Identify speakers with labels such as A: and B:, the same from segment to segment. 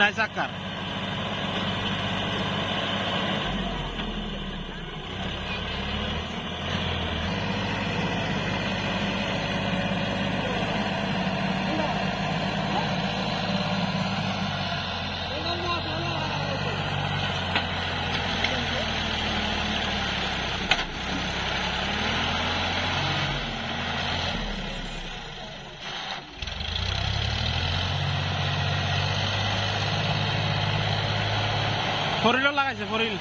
A: sinais à cara. ফরিলও লাগাইছে ফরিল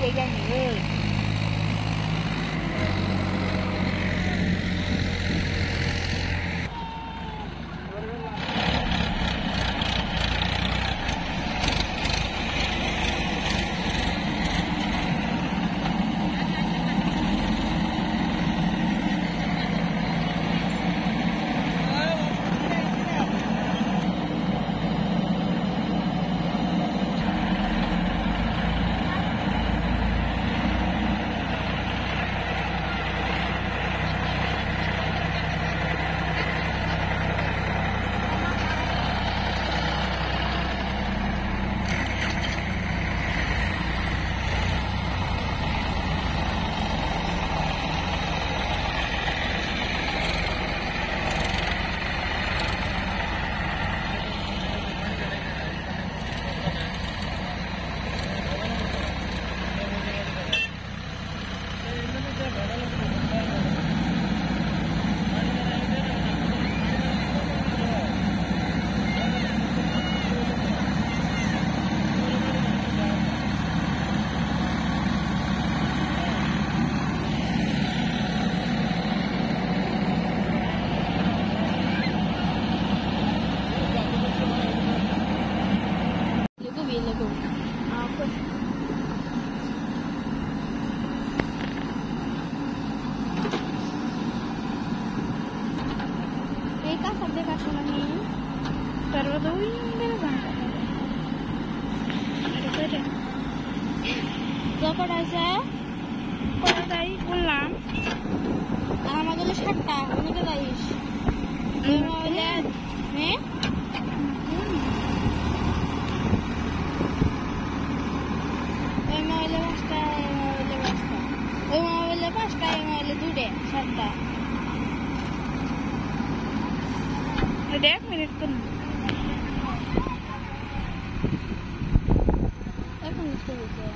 A: kia ra nhiều người
B: 为什么退缩呀？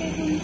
C: Okay,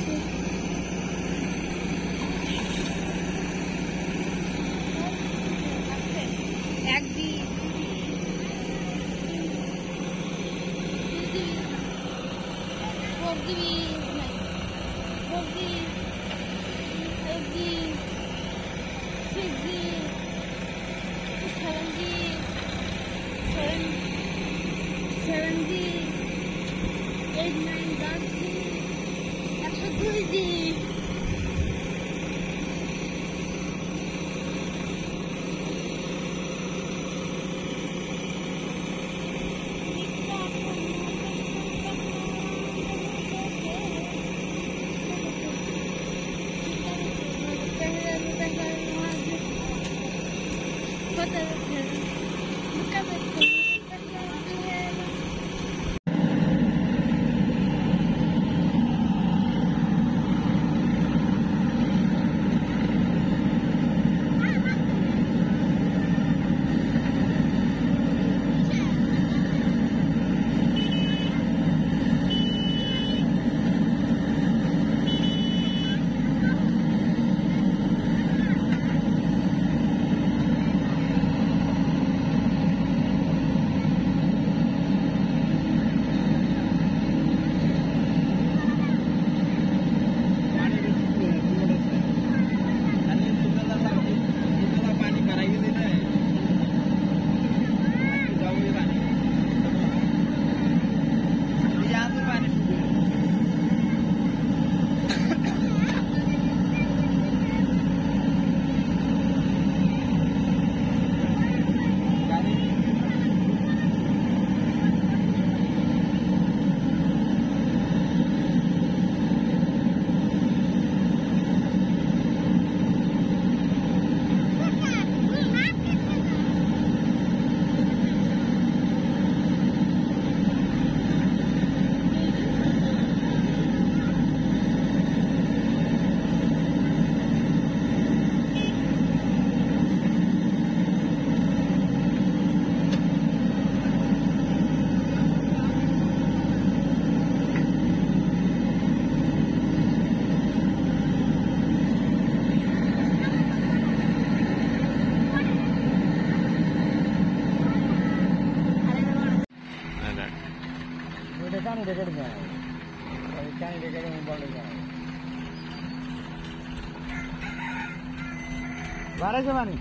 D: भरे चाहिँ भने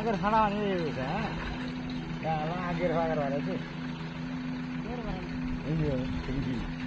D: आँखेर खाना भने छ आँखेर फाँकेर भएर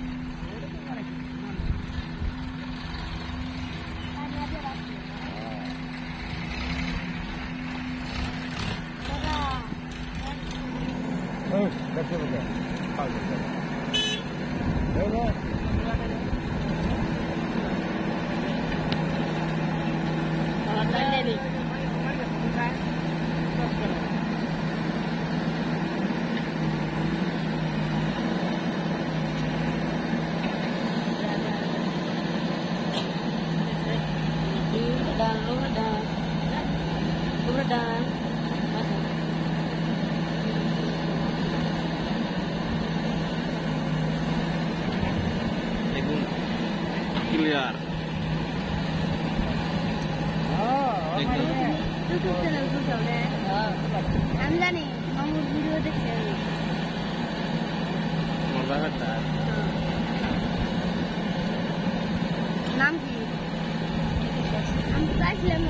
A: we are.
D: Oh, okay.
E: YouTube channel to show ne. I'm Lani. I'm a video to show you.
A: What about that?
E: Nam ki. I'm Taslim.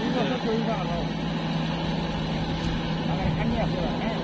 D: Ini kalau kau ingat kalau, agar kami apa?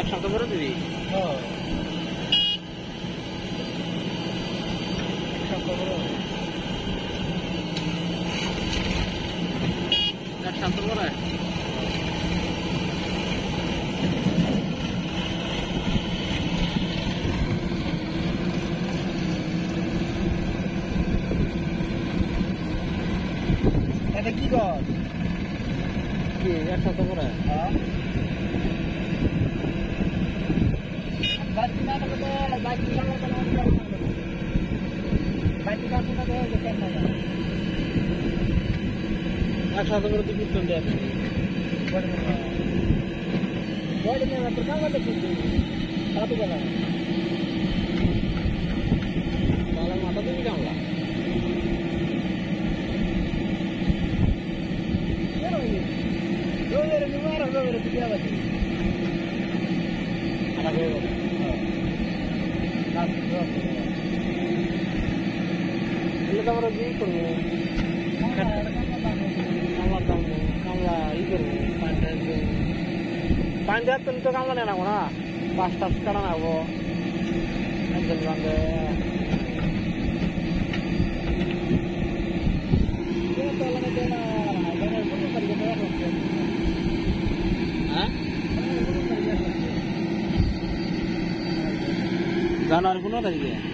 A: একশত করে দিবি একশত করে এটা
D: কি কর
A: কি একশত করে হ্যাঁ कर्नाटकमध्ये बाकीच्या बाकीमध्ये लक्षात पुस्तक द्या गाडी नाही तर सांगा तर साधू करा मला आता तुम्ही चांगला बरोबर
D: मी मारा बरोबर तुझ्या आता
A: बरोबर ಎಲ್ಲದವರ ಬೀಕರು ಕಮಲಕಮ್ಮು ಕಮಲ ಇದ್ರು ಪಂಚಾಯತ್ ಪಂಚಾಯತ್ ಅಂತ ಕಮಲನೇ ನಾವು ಪಾಸ್ಟ್ ಅಷ್ಟು ಕಡೆ ನಾವು ধান আর কোনো দাঁড়িয়ে